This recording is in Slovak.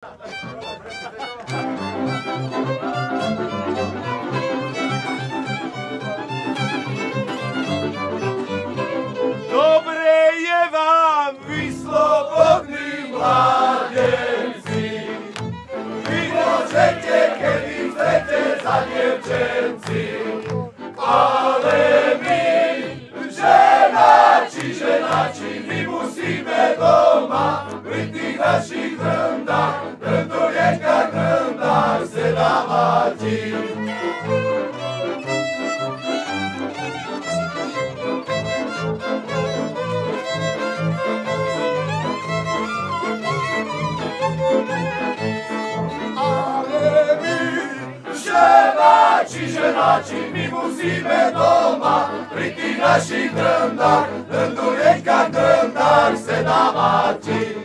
Dobre je vám, vy slobodní mládenci. Vy môžete, kedy chcete za dievčenci. Ale my, ženači, ženači, my musíme doma pri tých našich se la Martin. Żenaci, żenaci, mi musimy doma, priti nasi grandar, ca grandar, se da maci.